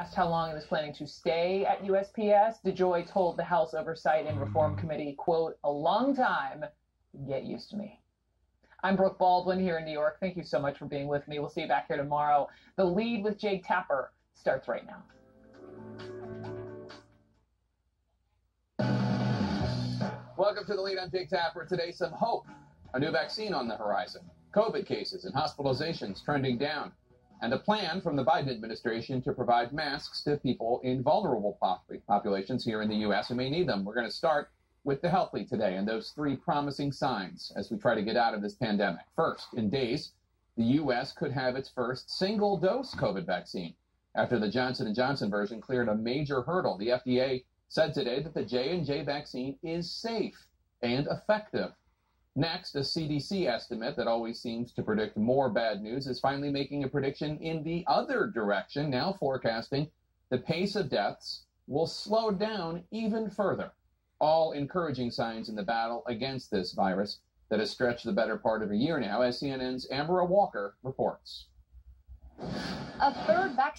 asked how long he was planning to stay at USPS, DeJoy told the House Oversight and Reform Committee, quote, a long time, get used to me. I'm Brooke Baldwin here in New York. Thank you so much for being with me. We'll see you back here tomorrow. The lead with Jake Tapper starts right now. Welcome to the lead. I'm Jake Tapper. Today, some hope. A new vaccine on the horizon. COVID cases and hospitalizations trending down and a plan from the Biden administration to provide masks to people in vulnerable pop- populations here in the U.S. who may need them. We're going to start with the healthy today and those three promising signs as we try to get out of this pandemic. First, in days, the U.S. could have its first single-dose COVID vaccine after the Johnson & Johnson version cleared a major hurdle. The FDA said today that the J&J vaccine is safe and effective. Next, a CDC estimate that always seems to predict more bad news is finally making a prediction in the other direction, now forecasting the pace of deaths will slow down even further. All encouraging signs in the battle against this virus that has stretched the better part of a year now, as CNN's Amara Walker reports. A third vaccine